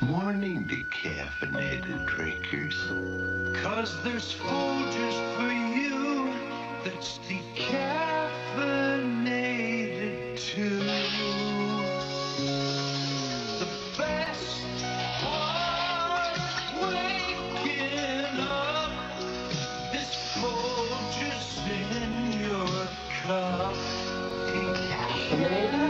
Morning decaffeinated drinkers. Cause there's Folgers just for you that's decaffeinated too. The best part waking up this food just in your cup. Decaffeinated.